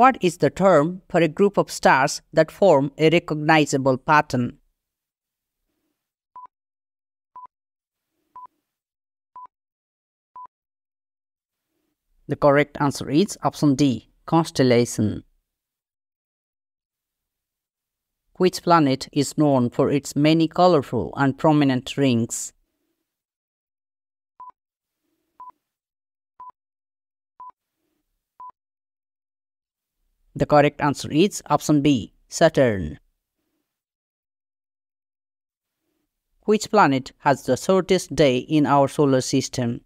What is the term for a group of stars that form a recognizable pattern? The correct answer is option D, constellation. Which planet is known for its many colorful and prominent rings? The correct answer is option B, Saturn. Which planet has the shortest day in our solar system?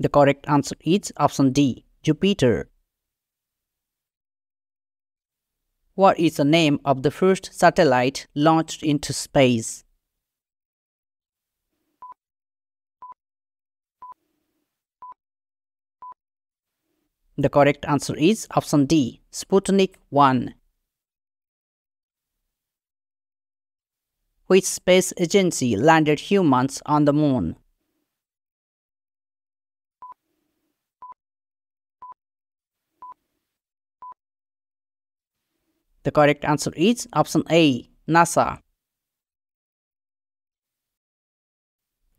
The correct answer is option D, Jupiter. What is the name of the first satellite launched into space? The correct answer is option D, Sputnik 1. Which space agency landed humans on the moon? The correct answer is option A, NASA.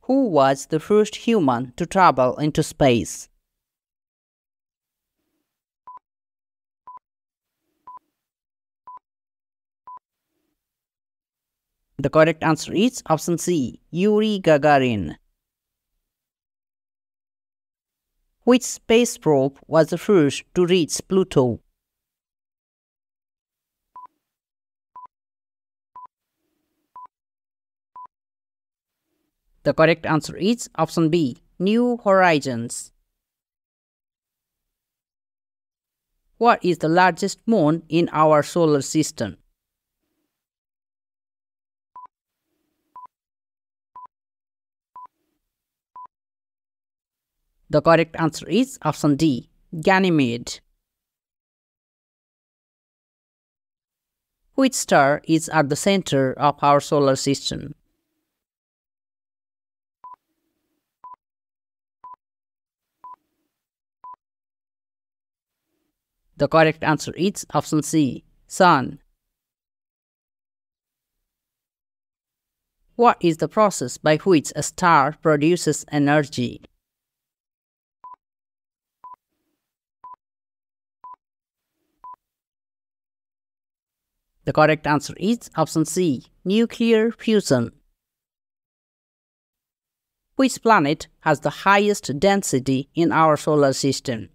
Who was the first human to travel into space? The correct answer is option C, Yuri Gagarin. Which space probe was the first to reach Pluto? The correct answer is option B, New Horizons. What is the largest moon in our solar system? The correct answer is option D, Ganymede. Which star is at the center of our solar system? The correct answer is option C, Sun. What is the process by which a star produces energy? The correct answer is option C, nuclear fusion. Which planet has the highest density in our solar system?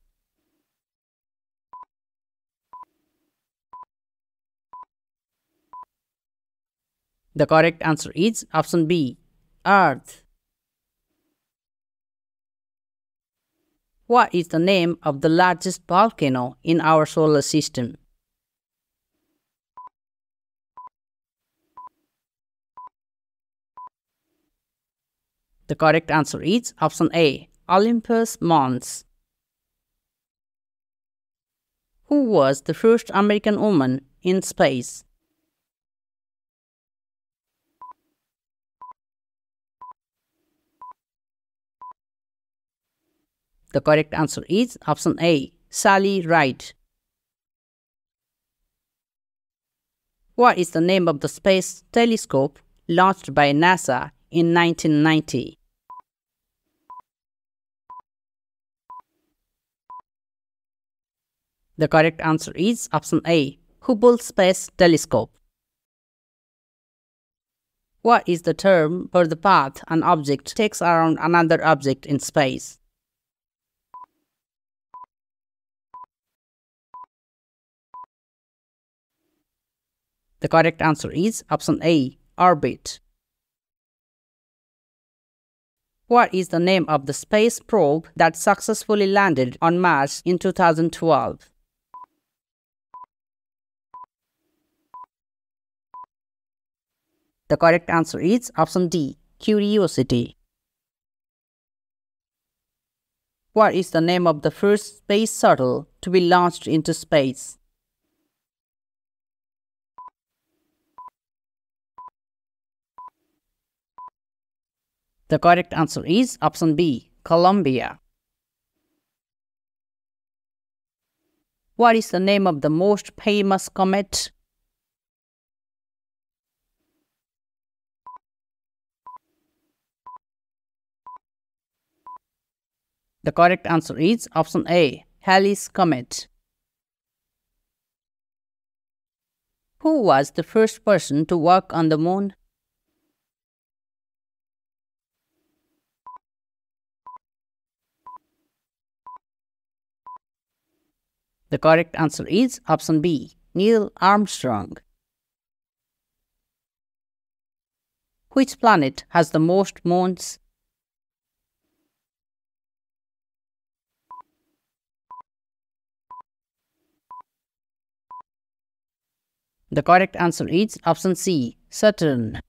The correct answer is option B, Earth. What is the name of the largest volcano in our solar system? The correct answer is option A, Olympus Mons. Who was the first American woman in space? The correct answer is option A, Sally Ride. What is the name of the space telescope launched by NASA in 1990? The correct answer is option A, Hubble Space Telescope. What is the term for the path an object takes around another object in space? The correct answer is option A, orbit. What is the name of the space probe that successfully landed on Mars in 2012? The correct answer is option D, Curiosity. What is the name of the first space shuttle to be launched into space? The correct answer is option B, Columbia. What is the name of the most famous comet? The correct answer is option A, Halley's Comet. Who was the first person to walk on the moon? The correct answer is option B, Neil Armstrong. Which planet has the most moons? The correct answer is option C, Saturn.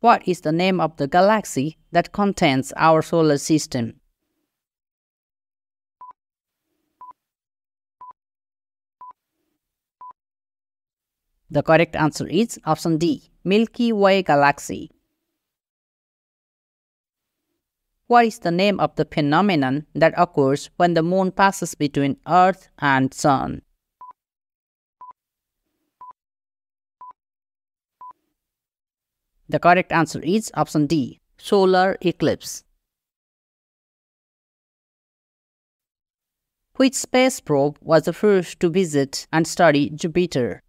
What is the name of the galaxy that contains our solar system? The correct answer is option D, Milky Way galaxy. What is the name of the phenomenon that occurs when the moon passes between Earth and Sun? The correct answer is option D, solar eclipse. Which space probe was the first to visit and study Jupiter?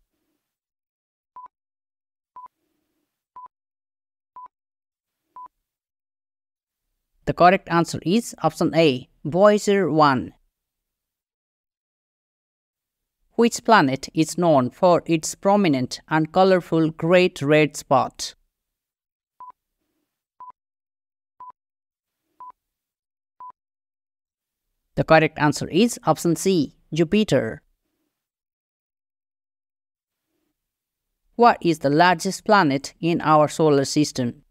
The correct answer is option A, Voyager 1. Which planet is known for its prominent and colorful great red spot? The correct answer is option C, Jupiter. What is the largest planet in our solar system?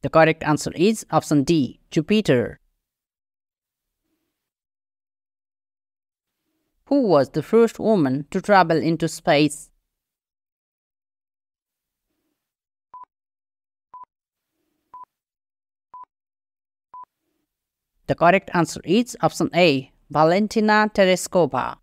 The correct answer is option D, Jupiter. Who was the first woman to travel into space? The correct answer is option A, Valentina Tereshkova.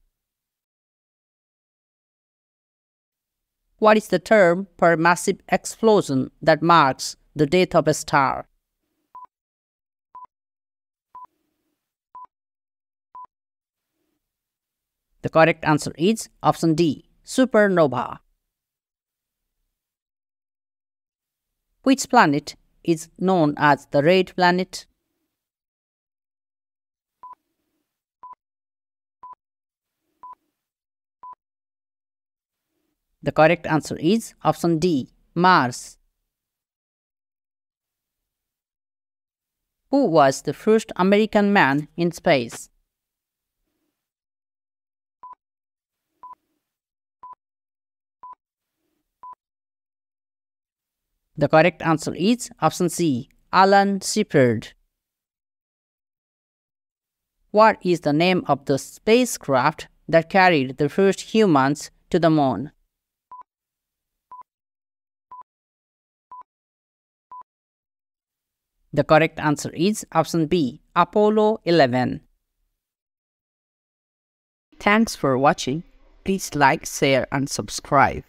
What is the term for massive explosion that marks the death of a star. The correct answer is option D, supernova. Which planet is known as the red planet? The correct answer is option D, Mars. Who was the first American man in space. The correct answer is option C, Alan Shepard. What is the name of the spacecraft that carried the first humans to the moon? The correct answer is option B, Apollo 11. Thanks for watching. Please like, share and subscribe.